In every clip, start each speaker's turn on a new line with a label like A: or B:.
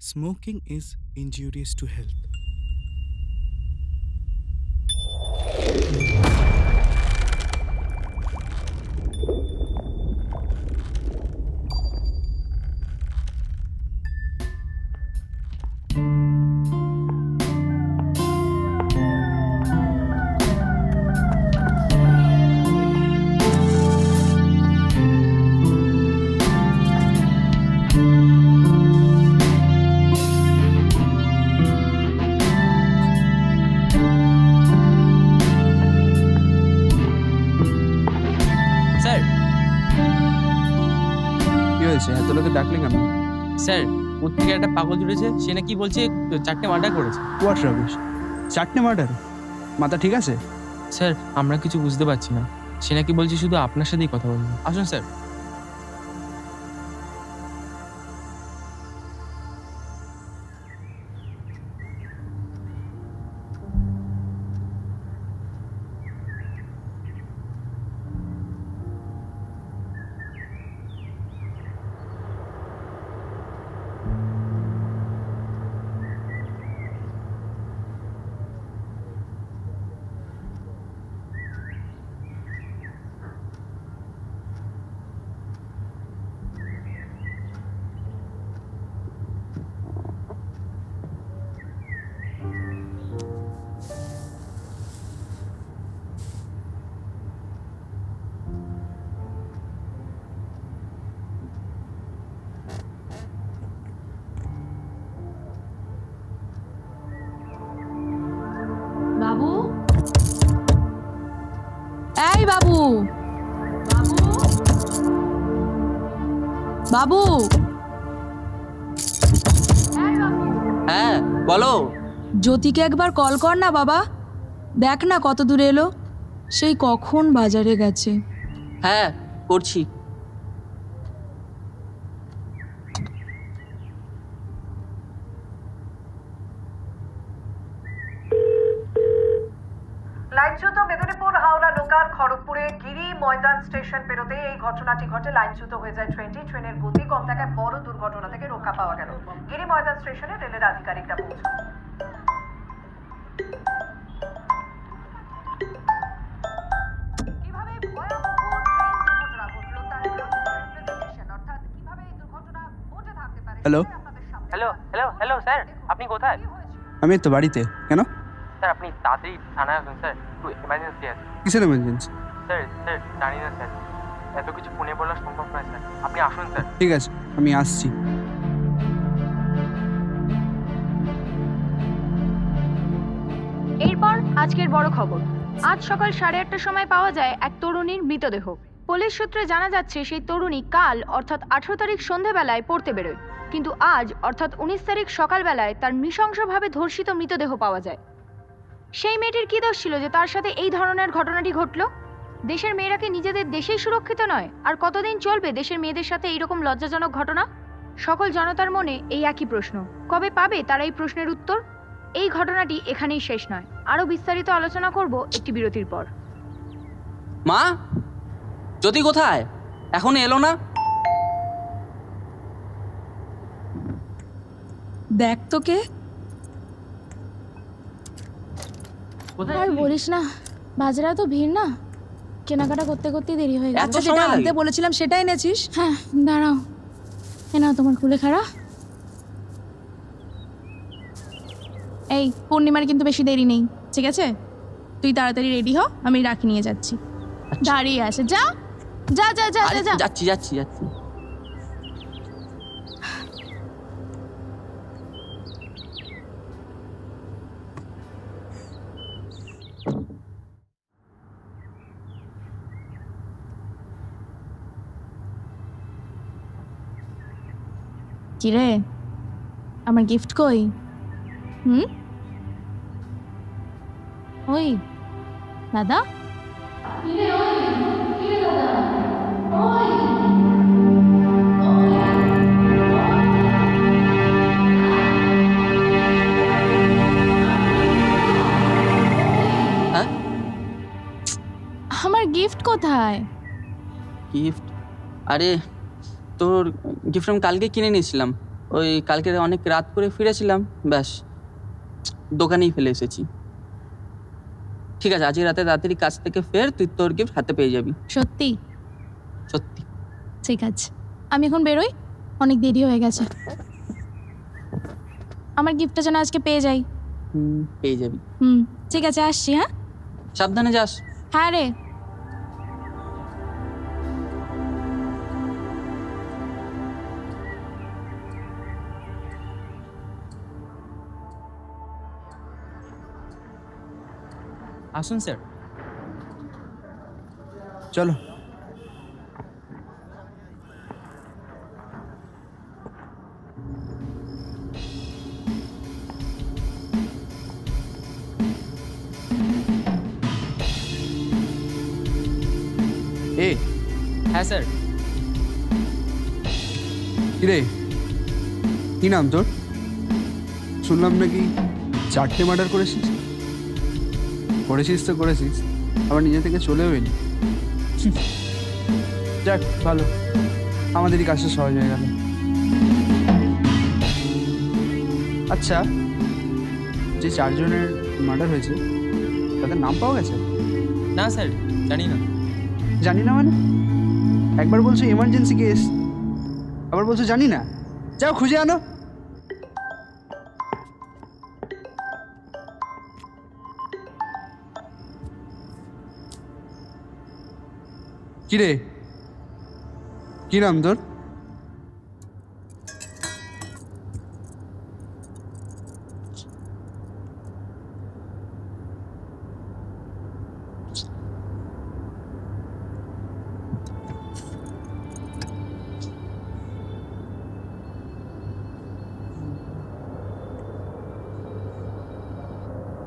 A: Smoking is injurious to health.
B: এত লোকে ডাকলে কেন
C: স্যার ওর থেকে একটা পাগল জুড়েছে সে নাকি বলছে চারটে মার্ডার করেছে।
B: হোয়াট রাবিশ চারটে মার্ডার? মাথা ঠিক আছে?
C: স্যার আমরা কিছু বুঝতে পারছি না। সে নাকি বলছে শুধু আপনার সাথেই কথা বলব। আসুন স্যার।
D: বাবু।
E: হ্যাঁ বলো।
D: জ্যোতিকে একবার কল কর না বাবা। দেখ না কত দূরে এলো। সেই কখন বাজারে গেছে।
E: হ্যাঁ করছি
F: লাইনচ্যুত মেদিনীপুর হাওড়া লোকাল খড়গপুরে গিরি ময়দান স্টেশন পেরোতে এই ঘটনাটি ঘটে লাইনচ্যুত হয়ে যায় ট্রেনটি ট্রেনের গতি কম থাকায় বড় দুর্ঘটনা থেকে রক্ষা পাওয়া গেল। গিরি ময়দান স্টেশনে রেলের আধিকারিকরা পৌঁছান
B: hello
C: hello hello hello sir আপনি কোথায়?
B: আমি তো বাড়িতে কেন?
C: স্যার আপনি তাড়াতাড়ি থানায় আসুন স্যার একটু এমার্জেন্সি আছে।
B: কিসের এমার্জেন্সি
C: স্যার স্যার জানি না স্যার। এত কিছু ফোনে বলা সম্ভব নয় স্যার। আপনি আসুন স্যার।
B: ঠিক আছে আমি আসছি।
G: এরপর আজকের বড় খবর। আজ সকাল সাড়ে আটটার সময় পাওয়া যায় এক তরুণীর মৃতদেহ। পুলিশ সূত্রে জানা যাচ্ছে সেই তরুণী কাল অর্থাৎ আঠেরো তারিখ সন্ধেবেলায় পড়তে বেরোয়। কিন্তু আজ অর্থাৎ উনিশ তারিখ সকালবেলায় তার নৃশংসভাবে ধর্ষিত মৃতদেহ পাওয়া যায়। সেই মেয়েটির কী দোষ ছিল যে তার সাথে এই ধরনের ঘটনাটি ঘটল? দেশের মেয়েরা কি নিজেদের দেশেই সুরক্ষিত নয়? আর কতদিন চলবে দেশের মেয়েদের সাথে এইরকম লজ্জাজনক ঘটনা? সকল জনতার মনে এই একই প্রশ্ন। কবে পাবে তারা এই প্রশ্নের উত্তর? এই ঘটনাটি এখানেই শেষ নয়। আরও বিস্তারিত আলোচনা করব একটি বিরতির পর।
E: মা? জ্যোতি কোথায়? এখন এলো না?
D: দেখ তো কে
G: আর বলিস না বাজারে তো ভিড় না? কেনাকাটা করতে করতে দেরি হয়ে
E: এত
D: আচ্ছা যেটা
E: সময়।
D: আনতে বলেছিলাম সেটা এনেছিস?
G: হ্যাঁ দাঁড়াও। এ নাও তোমার খুলে খাড়া।
H: এই পূর্ণিমার কিন্তু বেশি দেরি নেই ঠিক আছে? তুই তাড়াতাড়ি রেডি হ আমি রাখি নিয়ে যাচ্ছি। দাঁড়িয়ে আছে যা যা যা যা যা। যা
E: যাচ্ছি যাচ্ছি যাচ্ছি।
H: কিরে আমার গিফট কই? হুম? ওই দাদা?
E: হ্যাঁ?
H: আমার গিফট কোথায়?
E: গিফট আরে তোর গিফট আমি কালকে কিনে নিয়েছিলাম। ওই কালকে অনেক রাত করে ফিরেছিলাম ব্যাস দোকানেই ফেলে এসেছি। ঠিক আছে আজকে রাতে তাড়াতাড়ি কাজ থেকে ফের তুই তোর গিফট হাতে পেয়ে যাবি।
H: সত্যি?
E: সত্যি।
H: ঠিক আছে। আমি এখন বেরোই? অনেক দেরি হয়ে গেছে। আমার গিফটটা যেন আজকে পেয়ে যাই।
E: হুম, পেয়ে যাবি।
H: হুম ঠিক আছে আসছি হ্যাঁ?
E: সাবধানে যাস।
H: হ্যাঁ রে।
C: আসুন স্যার।
B: চলো। এ।
C: হ্যাঁ স্যার।
B: কিরে? কি নাম তোর? শুনলাম নাকি চারটে মার্ডার করেছিস? করেছিস তো করেছিস আবার নিজে থেকে চলেও এলি। যাক ভালো। আমাদেরই কাজটা সহজ হয়ে গেল। আচ্ছা যে চারজনের মার্ডার হয়েছে তাদের নাম পাওয়া গেছে?
C: না স্যার জানি না।
B: জানি না মানে? একবার বলছো এমার্জেন্সি কেস আবার বলছো জানি না? যাও খুঁজে আনো। কিরে? কি নাম তোর?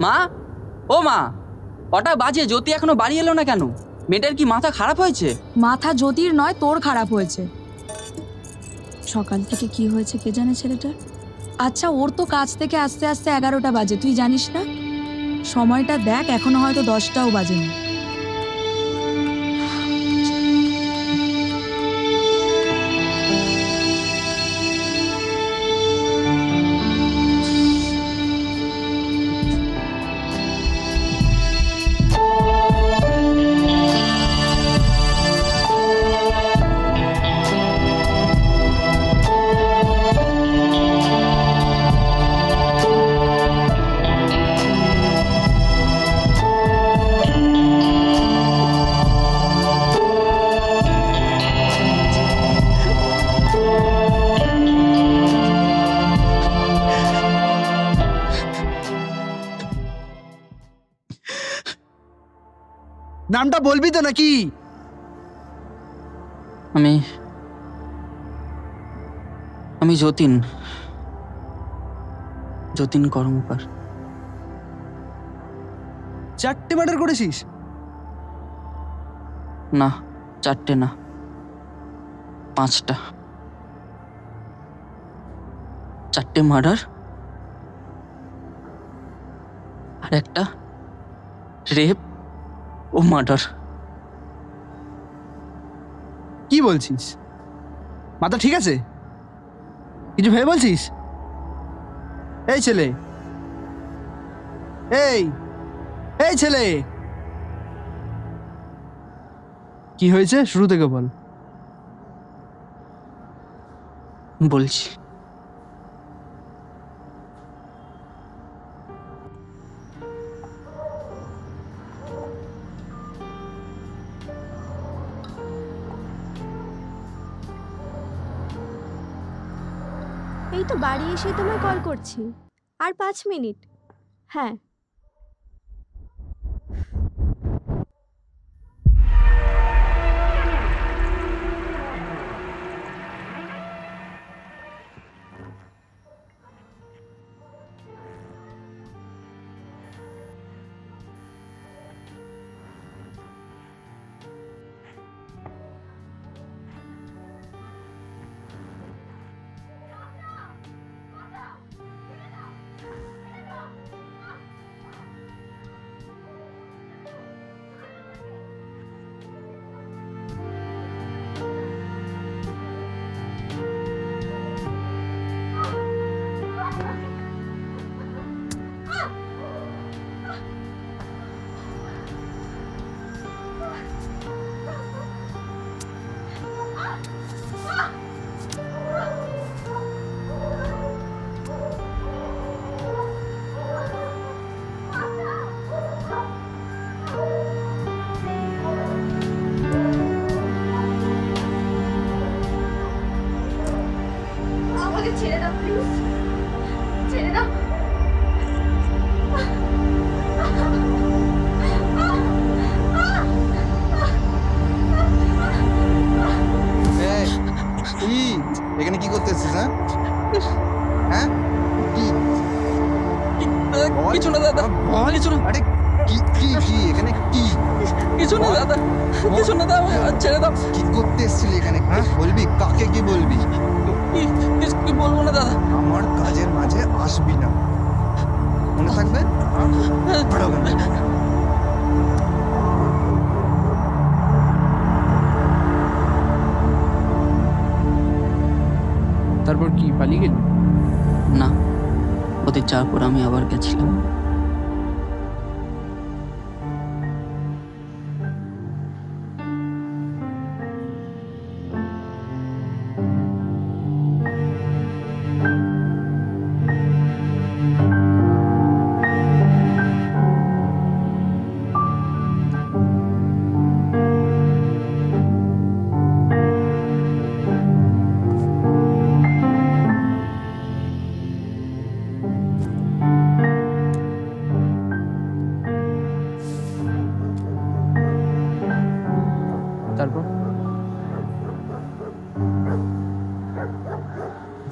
E: মা? ও মা, কটা বাজে, জ্যোতি এখনও বাড়ি এলো না কেন? মেয়েটার কি মাথা খারাপ হয়েছে?
D: মাথা জ্যোতির নয়, তোর খারাপ হয়েছে। সকাল থেকে কি হয়েছে কে জানে ছেলেটা? আচ্ছা ওর তো কাজ থেকে আস্তে আস্তে এগারোটা বাজে, তুই জানিস না? সময়টা দেখ, এখনও হয়তো দশটাও বাজেনি।
B: নামটা বলবি তো নাকি?
E: আমি আমি যতীন যতীন কর্মকার।
B: চারটে মার্ডার করেছিস?
E: না চারটে না পাঁচটা। চারটে মার্ডার আর একটা রেপ ও মার্ডার।
B: কি বলছিস? মাথা ঠিক আছে? কিছু ভেবে বলছিস? এই ছেলে। এই এই ছেলে। কি হয়েছে? শুরু থেকে বল।
E: বলছি।
I: তো বাড়ি এসে তোমায় কল করছি। আর পাঁচ মিনিট। হ্যাঁ। ছেড়ে দাও।
J: কি করতে এসেছিলি এখানে? হ্যাঁ? বলবি? কাকে কি বলবি?
E: কি বলব না দাদা?
J: আমার কাজের মাঝে আসবি না। মনে থাকবে? হ্যাঁ?
B: তারপর কি পালিয়ে গেলি?
E: না। ওদের যাওয়ার পর আমি আবার গেছিলাম।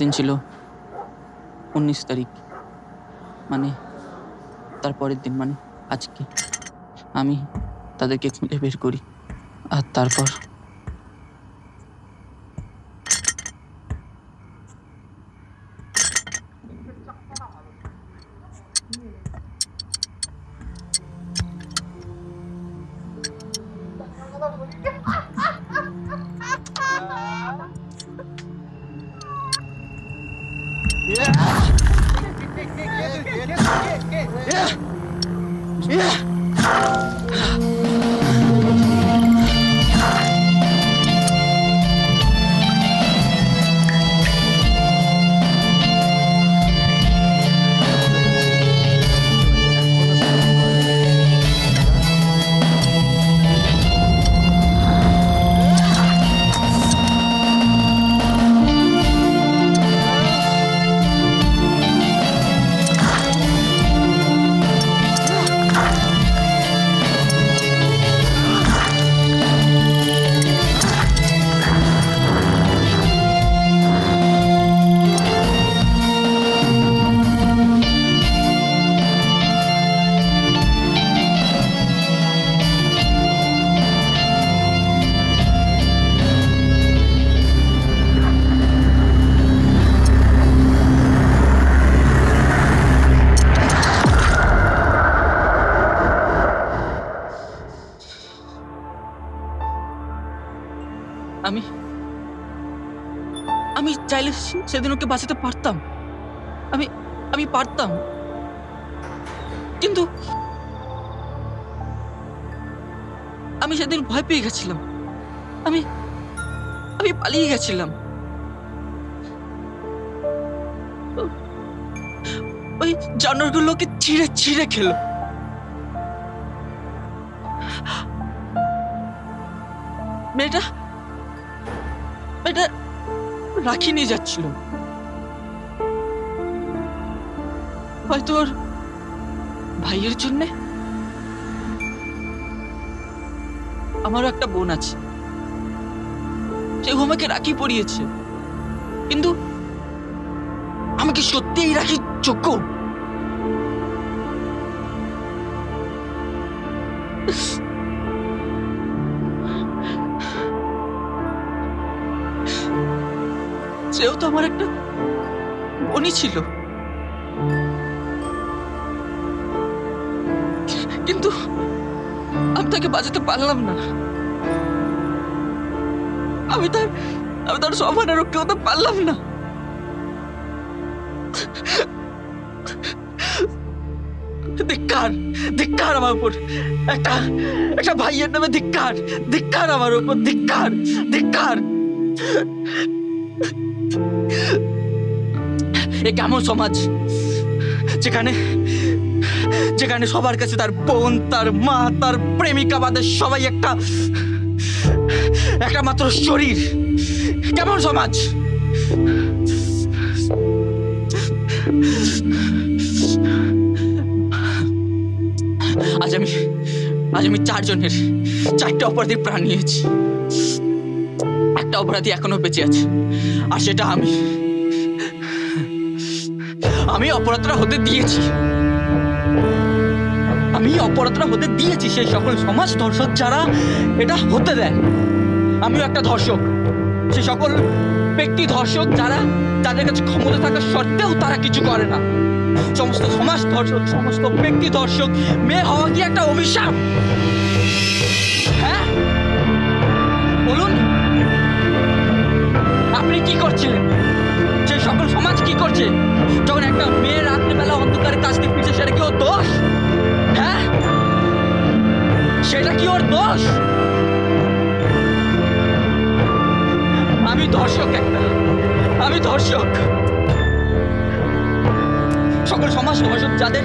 E: দিন ছিল, উনিশ তারিখ। মানে তার পরের দিন মানে আজকে। আমি তাদেরকে খুঁজে বের করি। আর তারপর আমি বাঁচাতে পারতাম। আমি আমি পারতাম। কিন্তু আমি সেদিন ভয় পেয়ে গেছিলাম। আমি আমি পালিয়ে গেছিলাম। ওই জানোয়ারগুলোকে ছিঁড়ে ছিঁড়ে খেলো। মেয়েটা মেয়েটা রাখি নিয়ে যাচ্ছিল। হয়তো ওর ভাইয়ের জন্যে। আমারও একটা বোন আছে। সেও আমাকে রাখি পরিয়েছে। কিন্তু আমাকে সত্যি এই রাখি যোগ্য? সেও তো আমার একটা বোনই ছিল। আমি তাকে বাঁচাতে পারলাম না। আমি তার আমি তার সমানে রক্ষে হতে পারলাম না। ধিক্কার ধিক্কার আমার উপর। একটা একটা ভাইয়ের নামে ধিক্কার ধিক্কার আমার উপর, ধিক্কার ধিক্কার। এ কেমন সমাজ? যেখানে যেখানে সবার কাছে তার বোন, তার মা, তার প্রেমিকা বাদে সবাই একটা একটা মাত্র শরীর। কেমন সমাজ? আজ আমি আজ আমি চারজনের চারটে অপরাধীর প্রাণ নিয়েছি। একটা অপরাধী এখনও বেঁচে আছে, আর সেটা আমি। আমি অপরাধটা হতে দিয়েছি। আমি অপরাধটা হতে দিয়েছি সেই সকল সমাজ ধর্ষক যারা এটা হতে দেয়। আমিও একটা ধর্ষক। সে সকল ব্যক্তি ধর্ষক যারা যাদের কাছে ক্ষমতা থাকা সত্ত্বেও তারা কিছু করে না। সমস্ত সমাজ ধর্ষক সমস্ত ব্যক্তি ধর্ষক মেয়ে হওয়া কি একটা অভিশাপ? হ্যাঁ? বলুন। আপনি কি করছিলেন? যে সকল সমাজ কি করছে? যখন একটা মেয়ে রাত্রিবেলা অন্ধকারে কাজ থেকে ফিরছে সেটা কি ওর দোষ? ওর দোষ? আমি ধর্ষক একটা। আমি ধর্ষক সকল সমাজ ধর্ষক যাদের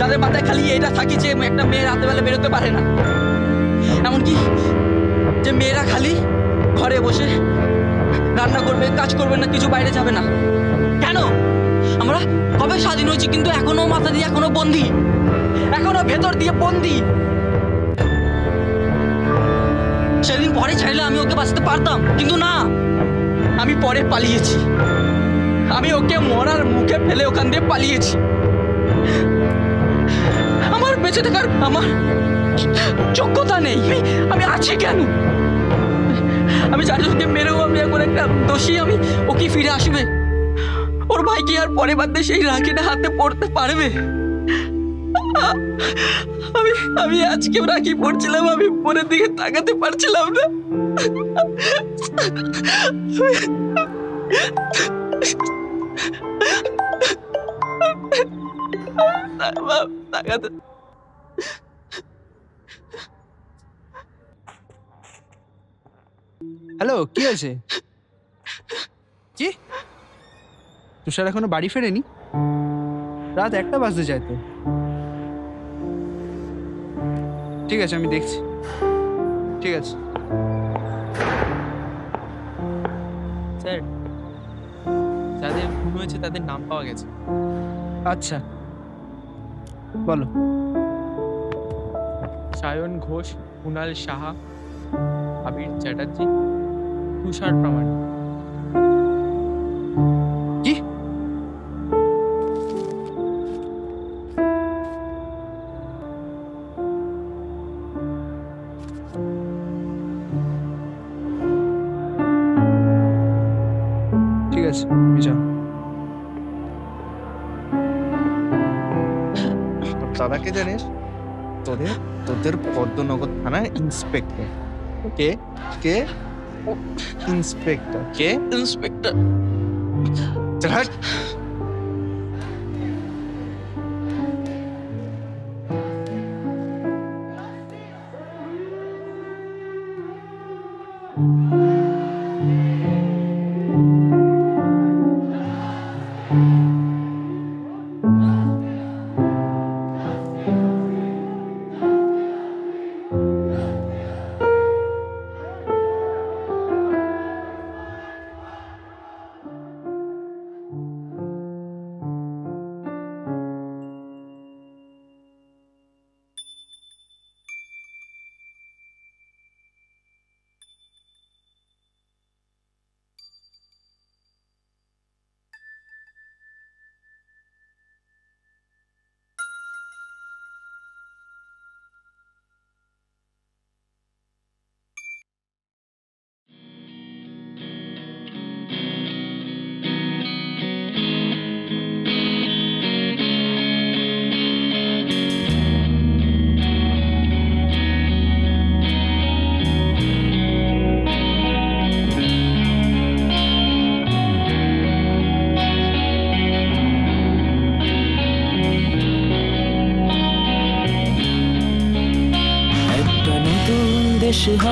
E: যাদের মাথায় খালি এটা থাকি যে একটা মেয়ে রাতেবেলা বেরোতে পারে না। এমনকি যে মেয়েরা খালি ঘরে বসে রান্না করবে, কাজ করবে না, কিছু বাইরে যাবে না। কেন? আমরা কবে স্বাধীন হয়েছি, কিন্তু এখনও মাথা দিয়ে এখনও বন্দি। এখনও ভেতর দিয়ে বন্দি। সেদিন পরে চাইলে আমি ওকে বাঁচতে পারতাম, কিন্তু না। আমি পরে পালিয়েছি। আমি ওকে মরার মুখে ফেলে ওখান দিয়ে পালিয়েছি। আমার বেঁচে থাকার আমার যোগ্যতা নেই। আমি- আমি আছি কেন? আমি চারজনকে মেরেও আমি এখন একটা দোষী, আমি ও কি ফিরে আসবে। ওর ভাই কি আর পরে বাদে সেই রাখিটা হাতে পড়তে পারবে? আমি আমি আজকে রাখি পড়ছিলাম, আমি পরের দিকে তাকাতে পারছিলাম না।
B: হ্যালো, কি আছে কি তুষার এখনও বাড়ি ফেরেনি? রাত একটা বাজতে যায় তো। ঠিক আছে আমি দেখছি। ঠিক আছে।
C: স্যার যাদের খুন হয়েছে তাদের নাম পাওয়া গেছে।
B: আচ্ছা। বলো।
C: সায়ন ঘোষ কুণাল সাহা আবির চ্যাটার্জি তুষার প্রামাণিক।
B: আছে তুমি যাও
J: দাদাকে জানিস? তোদের তোদের পদ্মনগর থানার ইন্সপেক্টর কে? কে? ইন্সপেক্টর কে?
E: ইন্সপেক্টর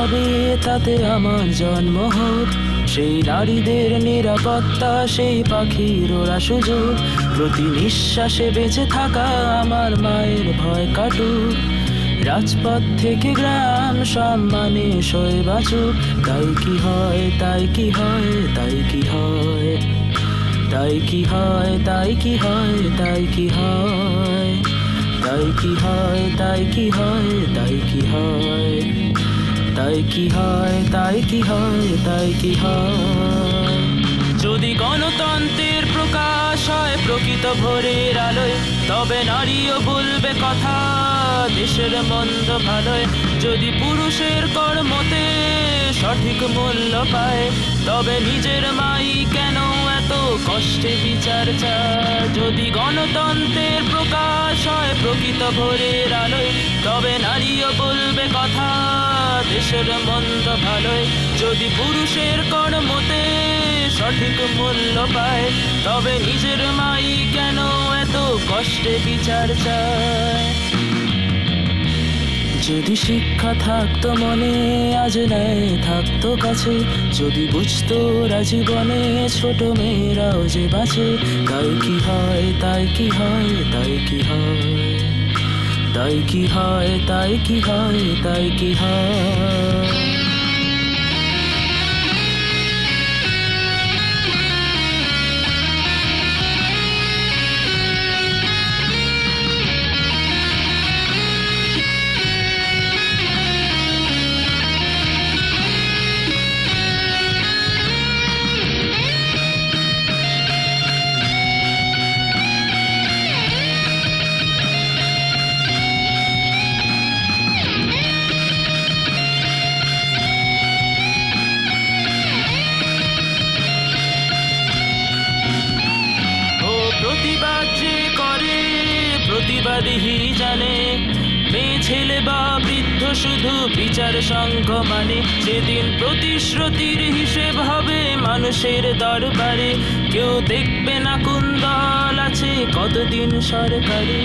K: হবে তাতে আমার জন্ম হোক সেই নারীদের নিরাপত্তা, সেই পাখির ওরা সুযোগ। প্রতি নিঃশ্বাসে বেঁচে থাকা আমার মায়ের ভয় কাটুক। রাজপথ থেকে গ্রাম সম্মানে সয়ে বাঁচুক। তাই কি হয়, তাই কি হয়, তাই কি হয়? তাই কি হয়, তাই কি হয়, তাই কি হয়? তাই কি হয়, তাই কি হয়, তাই কি হয়? তাই কি হয়, তাই কি হয়, তাই কি হয়? যদি গণতন্ত্রের প্রকাশ হয় প্রকৃত ভোরের আলোয়, তবে নারীও বলবে কথা, দেশের মন্দ ভালোয়। যদি পুরুষের কর্মতে সঠিক মূল্য পায়, তবে নিজের মাই কেন এত কষ্টে বিচার চায়? যদি গণতন্ত্রের প্রকাশ হয় প্রকৃত ভোরের আলোয়, তবে নারীও বলবে কথা দেশের মন্দ ভালোয়। যদি পুরুষের কর্মতে সঠিক মূল্য পায়, তবে নিজের মাই কেন এত কষ্টে বিচার চায়? যদি শিক্ষা থাকতো মনে, আজ নেয় থাকতো কাছে। যদি বুঝতো জীবনে ছোট মেয়েরাও যে বাঁচে, তাই কি হয়, তাই কি হয়, তাই কি হয়? তাই কি হয় তাই কি হয় তাই কি হয় শুধু বিচার সংঘ মানে সেদিন প্রতিশ্রুতির হিসেব হবে মানুষের দরবারে। কেউ দেখবে না কোন দল আছে কতদিন সরকারে।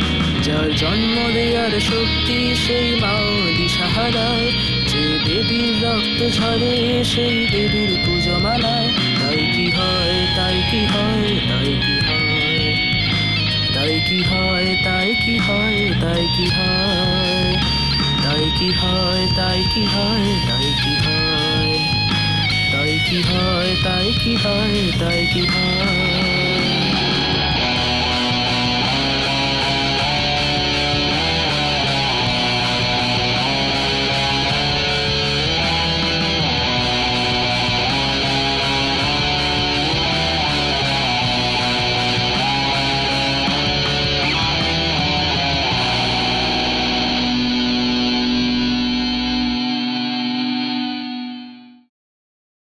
K: যার জন্ম দেওয়ার শক্তি সেই মাও দিশাহারায় যে দেবীর রক্ত ঝরে সেই দেবীর